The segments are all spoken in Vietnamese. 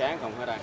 sáng không hết đây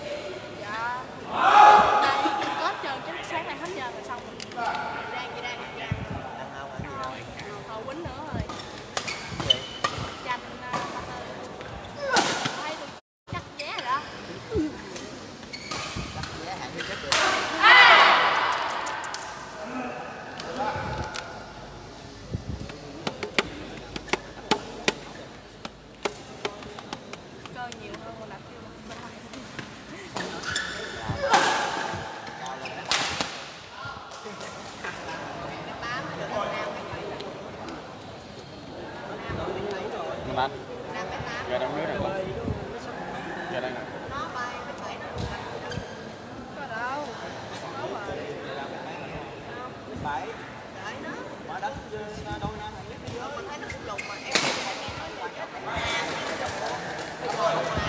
Whoa.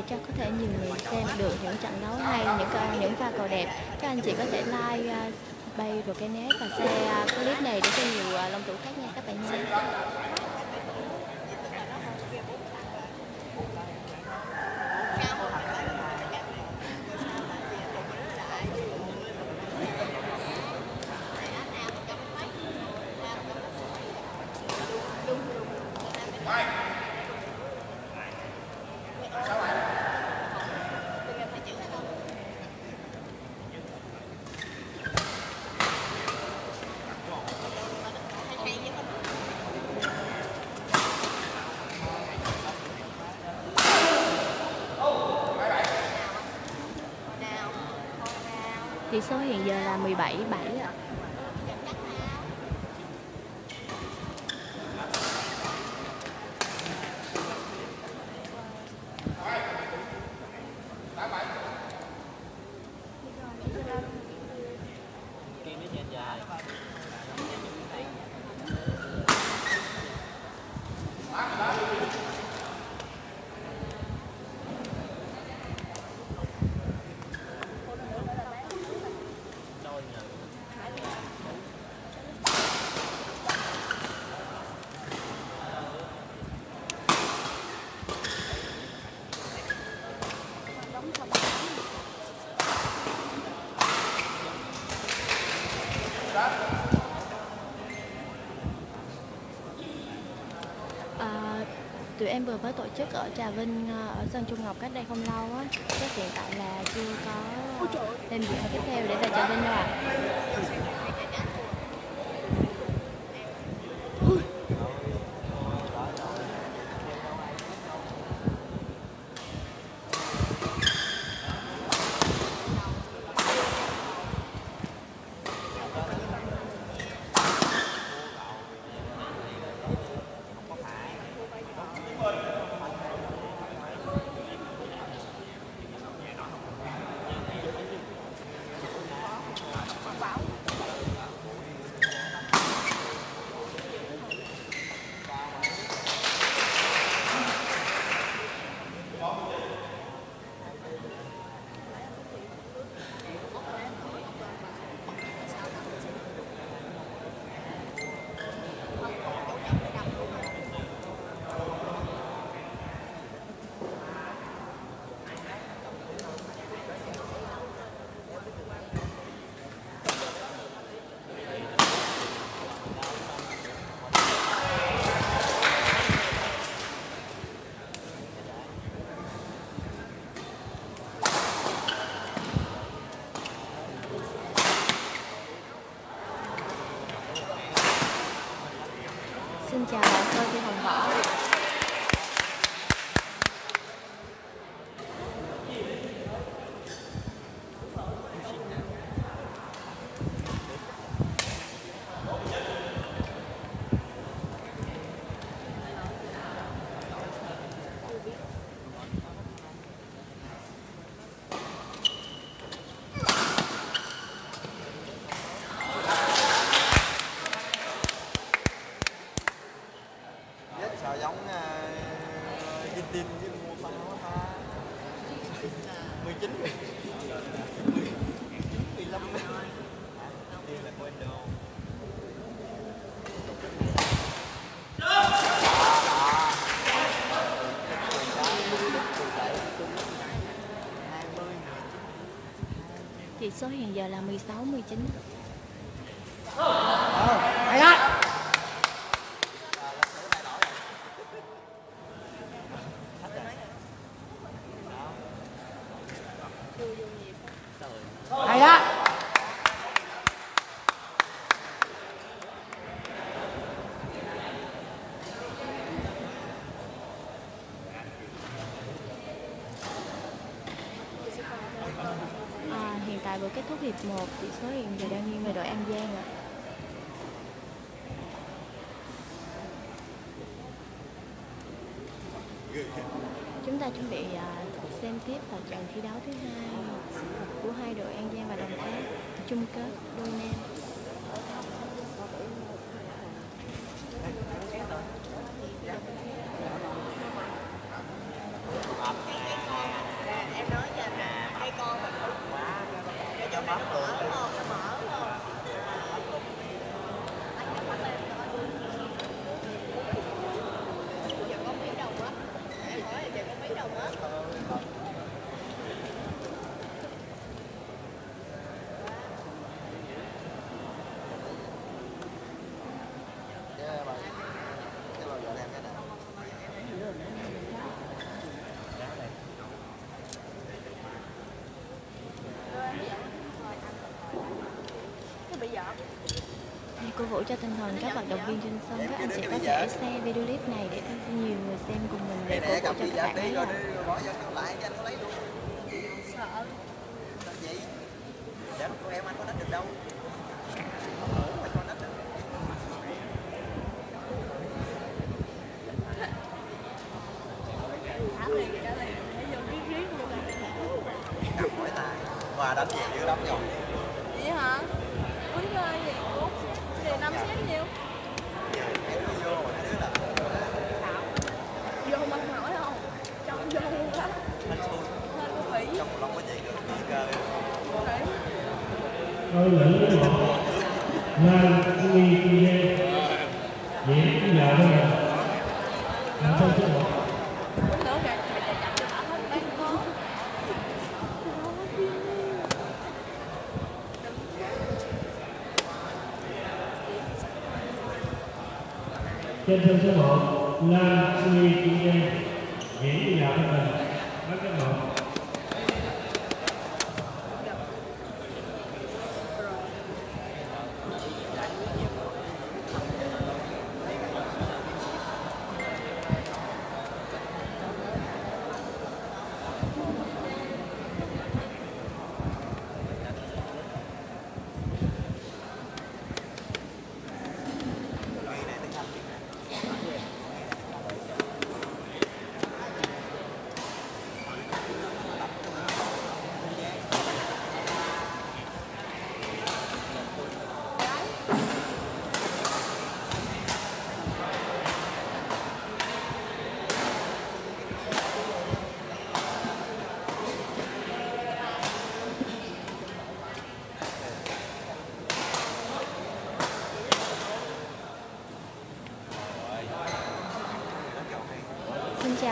để cho có thể nhiều người xem được những trận đấu hay, những những pha cầu đẹp các anh chị có thể like à, bay rồi cái nét và share à, clip này để cho nhiều à, long thủ khác nha các bạn nhé. số hiện giờ là 17 7 em vừa mới tổ chức ở Trà Vinh à, ở sân Trung Ngọc cách đây không lâu á. Chắc hiện tại là chưa có thêm dự án tiếp theo để về Trà Vinh đâu ạ. Xin số hiện giờ là 16 19 Ờ, hay đó. 11 chỉ số hiện về đang nghiêng về đội An Giang ạ. Chúng ta chuẩn bị à, xem tiếp vào trận thi đấu thứ hai của hai đội An Giang và Đồng Tháp chung kết đôi nam. Cái chỗ mở mở không nó mở không giờ có mấy đồng á em hỏi là giờ có mấy đồng á Cái bà Cái bà gọi em cái này cái bị giọt Để cổ cho tinh thần các vận động viên trên sân, các anh chị có thể share video clip này để nhiều người xem cùng mình để cổ vũ cho các bạn ấy ạ. tôi nghĩ là nên tôi đi tôi đi vậy bây giờ thôi mà làm sao chứ bộ trên sân số 1 là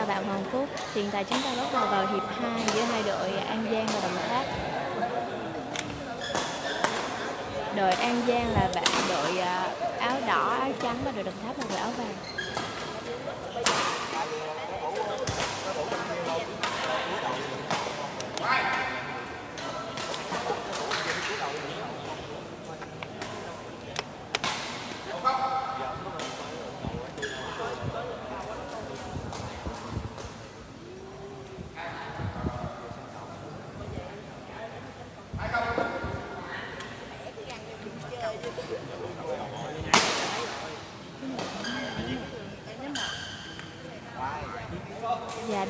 Bạn Hoàng Phúc. Hiện tại chúng ta bắt đầu vào hiệp 2 giữa hai đội An Giang và Đồng Tháp. Đội An Giang là bạn đội à, áo đỏ, áo trắng và đội Đồng Tháp là đội áo vàng. Dạ,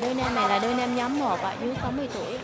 đôi nam này là đôi nam nhóm 1 ạ, dưới 60 tuổi.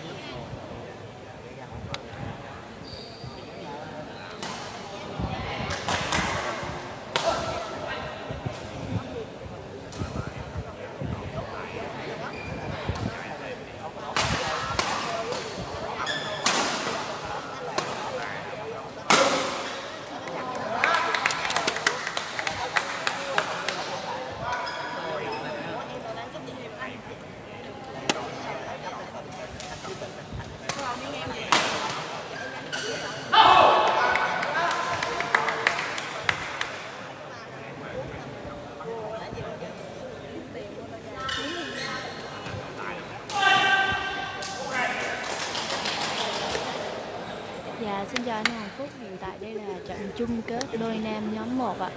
Dạ, xin chào anh Hoàng Phúc. Hiện tại đây là trận chung kết đôi nam nhóm 1 ạ.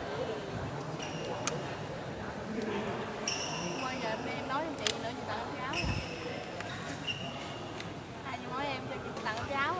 Tặng cái áo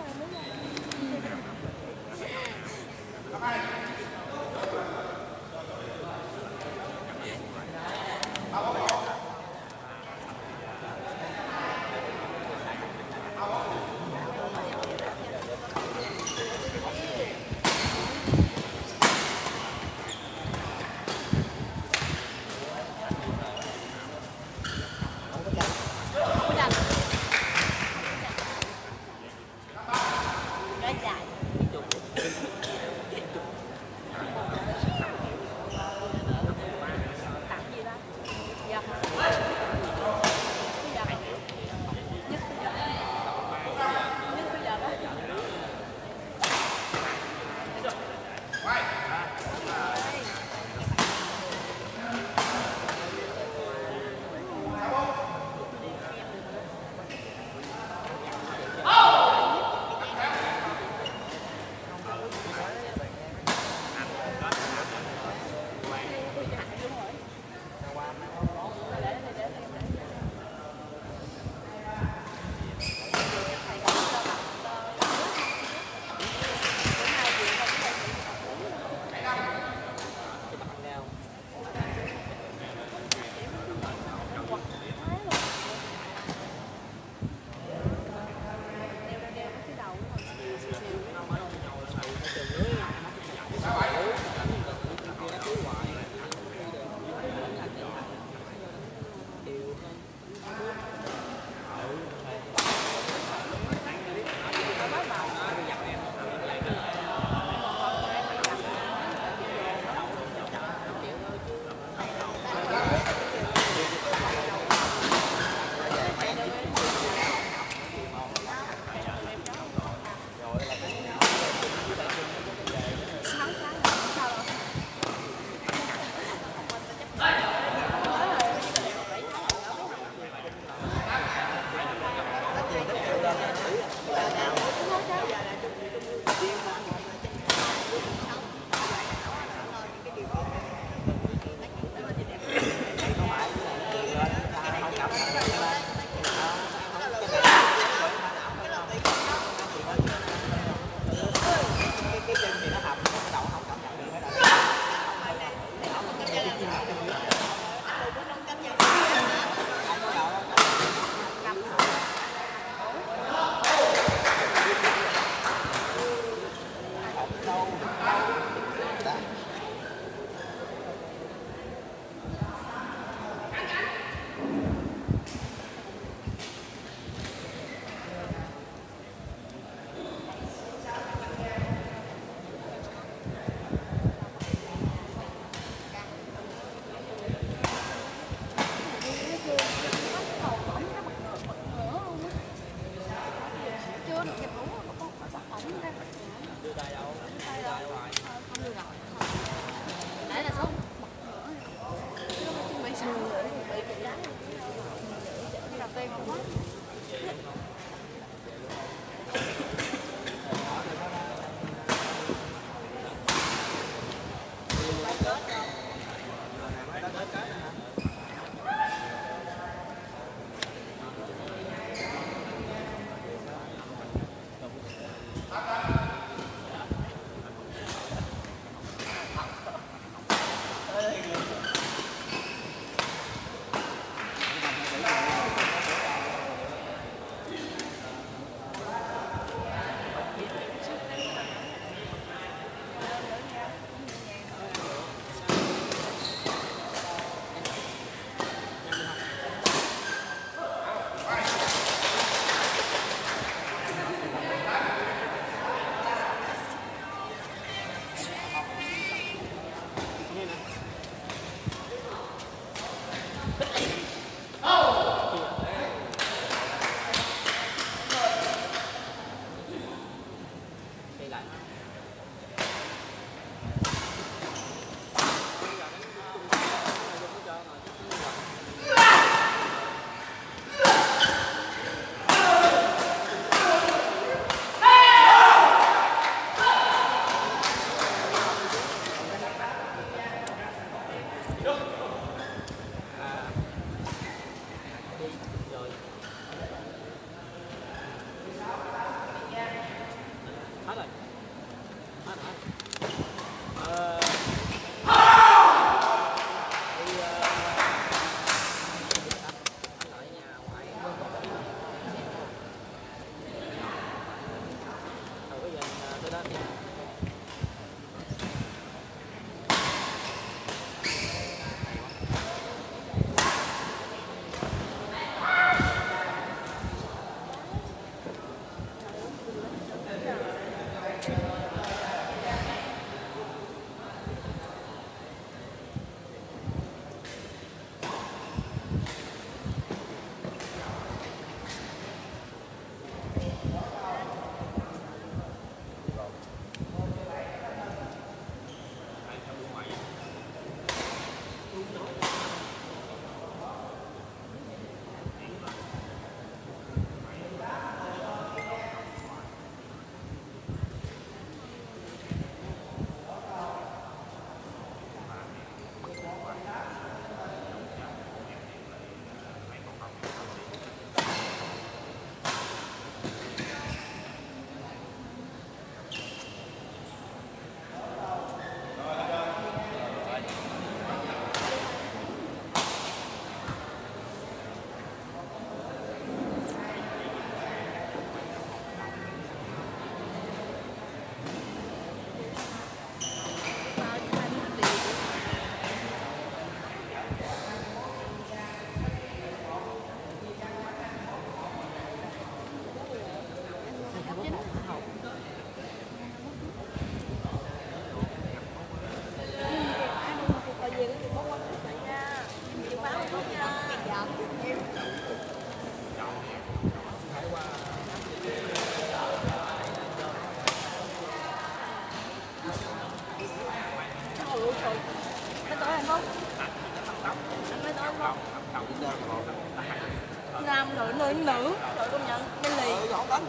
lì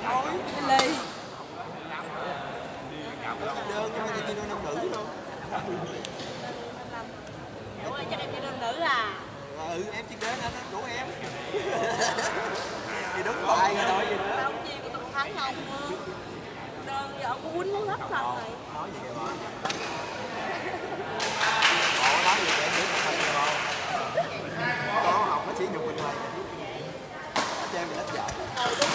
cái ly đơn cho mà chỉ đơn nam nữ luôn đúng rồi. chắc em đi đơn nữ à ừ em chỉ đến anh đủ em thì đúng bài rồi nói gì nữa tao chi của tao thắng không đơn giờ ông quýnh hết lắp rồi nói gì vậy bà nói gì kìa biết không kìa bà con học nó chỉ nhục mình thôi nó cho em bị lách vợ ừ đúng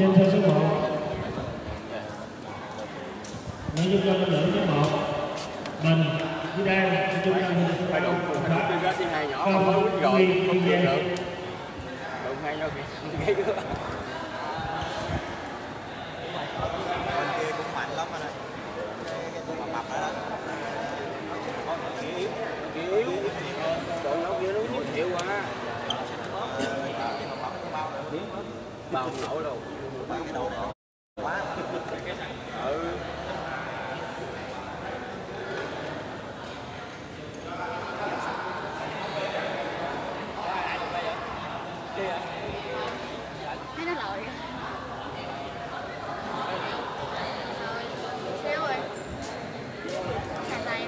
trên sân số 1 thấy nó lội. Xéo rồi. Xà tay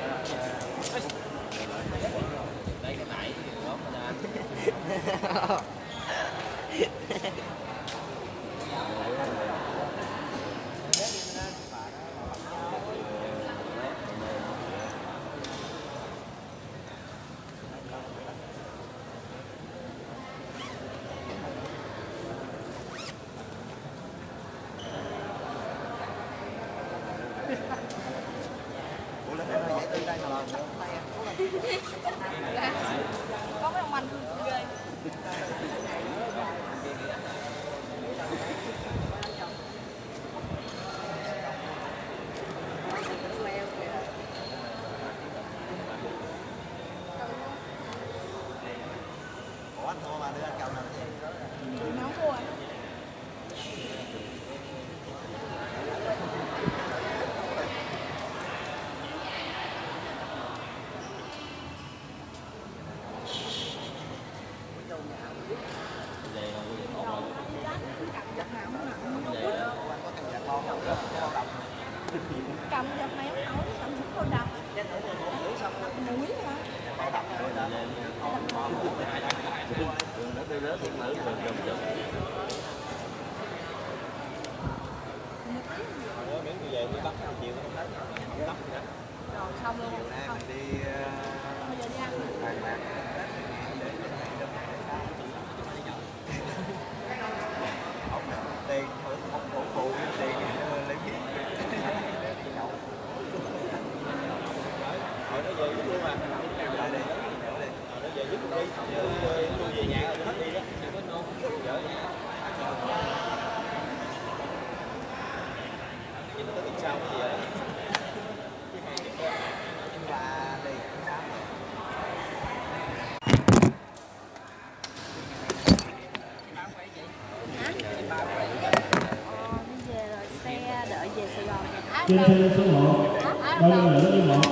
Đây cái nãy trên xe số 1 ba là lớp 1